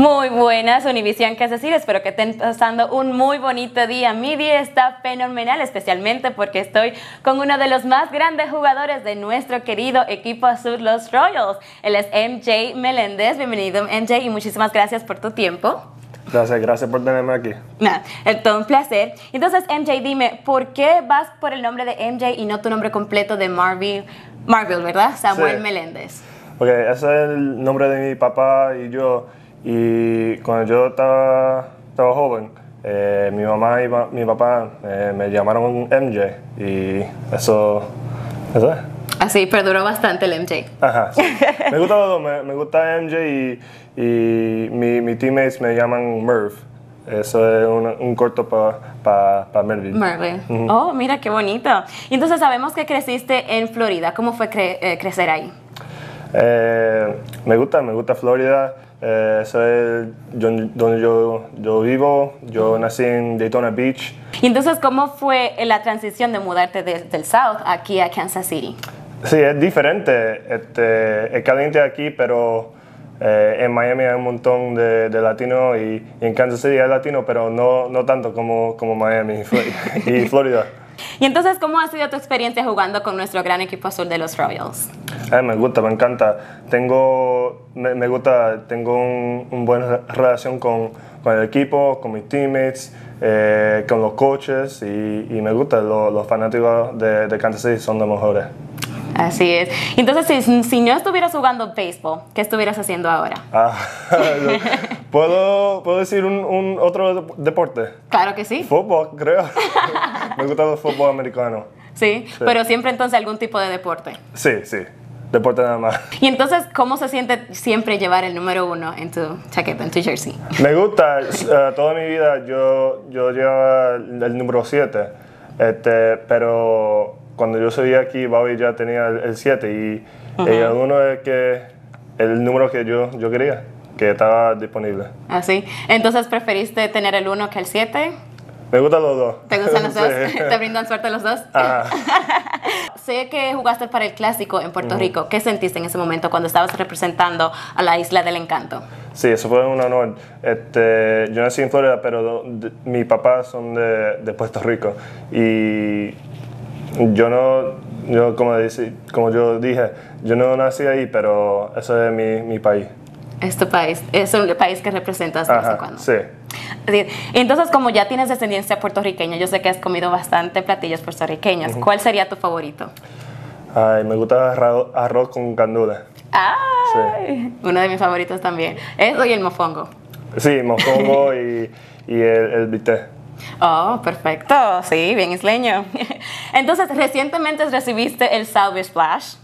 Muy buenas, Univision Kansas City. Espero que estén pasando un muy bonito día. Mi día está fenomenal, especialmente porque estoy con uno de los más grandes jugadores de nuestro querido equipo azul, los Royals. Él es MJ Meléndez. Bienvenido, MJ, y muchísimas gracias por tu tiempo. Gracias, gracias por tenerme aquí. Nada, es todo un placer. Entonces, MJ, dime, ¿por qué vas por el nombre de MJ y no tu nombre completo de Marvin, Marvel, ¿verdad? Samuel Sí. Meléndez. Porque ese es el nombre de mi papá y yo. Y cuando yo estaba, estaba joven, eh, mi mamá y mi papá eh, me llamaron MJ. Y eso, eso es. Así perduró bastante el MJ. Ajá, sí. Me gusta los dos, me, me gusta MJ y, y mi, mi teammates me llaman Merv. Eso es un, un corto para pa, pa Melvin. Marvel. Oh, mira qué bonito. Y entonces sabemos que creciste en Florida. ¿Cómo fue cre- eh, crecer ahí? Eh, me gusta, me gusta Florida. Eh, eso es yo- donde yo, yo vivo. Yo nací en Daytona Beach. Y entonces, ¿cómo fue la transición de mudarte de- del South aquí a Kansas City? Sí, es diferente. Este, es caliente aquí, pero eh, en Miami hay un montón de, de latinos y, y en Kansas City hay latinos, pero no, no tanto como, como Miami y Fl- y Florida. Y entonces, ¿cómo ha sido tu experiencia jugando con nuestro gran equipo azul de los Royals? Eh, me gusta, me encanta. Tengo, me, me gusta, tengo un, un buena relación con, con el equipo, con mis teammates, eh, con los coaches y, y me gusta. Lo- los fanáticos de, de Kansas City son los mejores. Así es. Entonces, si, si no estuvieras jugando béisbol, ¿qué estuvieras haciendo ahora? Ah, ¿puedo, ¿Puedo decir un, un otro deporte? Claro que sí. Fútbol, creo. me gusta el fútbol americano. Sí, pero siempre entonces algún tipo de deporte. Sí, sí. Deporte nada más. Y entonces, ¿cómo se siente siempre llevar el número uno en tu chaqueta, en tu jersey? Me gusta, eh, toda mi vida yo, yo llevaba el, número 7, este, pero cuando yo subí aquí, Bobby ya tenía el 7 y, y el uno es que, el número que yo, yo quería, que estaba disponible. Así. Entonces, ¿preferiste tener el uno que el siete? Me gustan los dos. ¿Te gustan los dos? Sí. ¿Te brindan suerte los dos? Ajá. Sé que jugaste para el clásico en Puerto Rico. ¿Qué sentiste en ese momento cuando estabas representando a la Isla del Encanto? Sí, eso fue un honor. Este, yo nací en Florida, pero mis papás son de, de Puerto Rico. Y yo no, yo como, dice- como yo dije, yo no nací ahí, pero eso es mi, mi país. Es tu país, es un país que representas de vez en cuando. sí. Entonces, como ya tienes descendencia puertorriqueña, yo sé que has comido bastante platillos puertorriqueños. ¿Cuál sería tu favorito? Ay, me gusta arroz, arroz con candules. ¡Ay! Uno de mis favoritos también. Eso y el mofongo. Sí, mofongo y, y el, el bistec. Oh, perfecto. Sí, bien isleño. Entonces, recientemente recibiste el Salve Splash.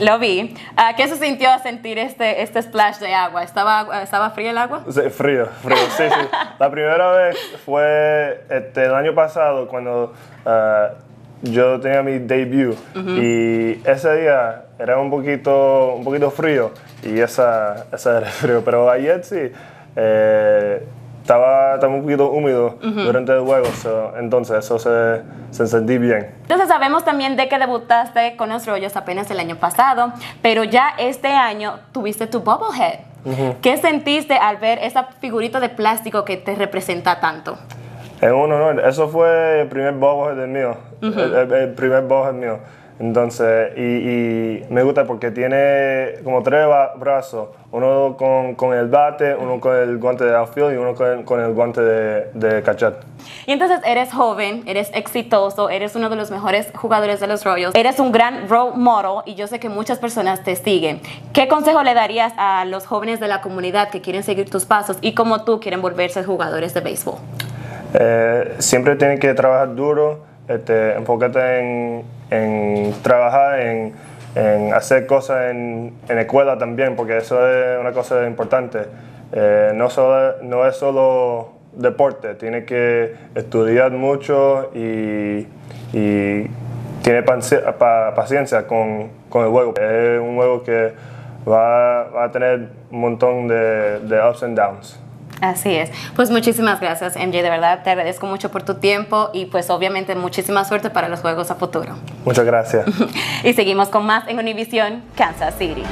Lo vi. Ah, ¿Qué se sintió a sentir este, este splash de agua? ¿Estaba, ¿Estaba frío el agua? Sí, frío, frío, sí, sí. La primera vez fue este, el año pasado cuando ah, yo tenía mi debut y ese día era un poquito, un poquito frío y esa, esa era frío, pero ayer sí eh, estaba, estaba un poquito húmedo durante el juego, so, entonces eso se, se sentí bien. Entonces sabemos también de que debutaste con los rollos apenas el año pasado, pero ya este año tuviste tu bobblehead. ¿Qué sentiste al ver esa figurita de plástico que te representa tanto? Es un honor. Eso fue el primer bobblehead mío. el, el- el primer bobblehead mío. Entonces, y, y me gusta porque tiene como tres brazos. Uno con, con el bate, uno con el guante de outfield y uno con, con el guante de, de cachet. Y entonces eres joven, eres exitoso, eres uno de los mejores jugadores de los Royals, eres un gran role model y yo sé que muchas personas te siguen. ¿Qué consejo le darías a los jóvenes de la comunidad que quieren seguir tus pasos y como tú quieren volverse jugadores de béisbol? Eh, siempre tienes que trabajar duro, este, enfócate en, en trabajar, en, en hacer cosas en, en escuela también, porque eso es una cosa importante. Eh, no, solo, no es solo deporte, tienes que estudiar mucho y, y tiene paci- pa- paciencia con, con el juego. Es un juego que va, va a tener un montón de, de ups and downs. Así es. Pues muchísimas gracias, MJ. De verdad, te agradezco mucho por tu tiempo y pues obviamente muchísima suerte para los juegos a futuro. Muchas gracias. Y seguimos con más en Univision, Kansas City.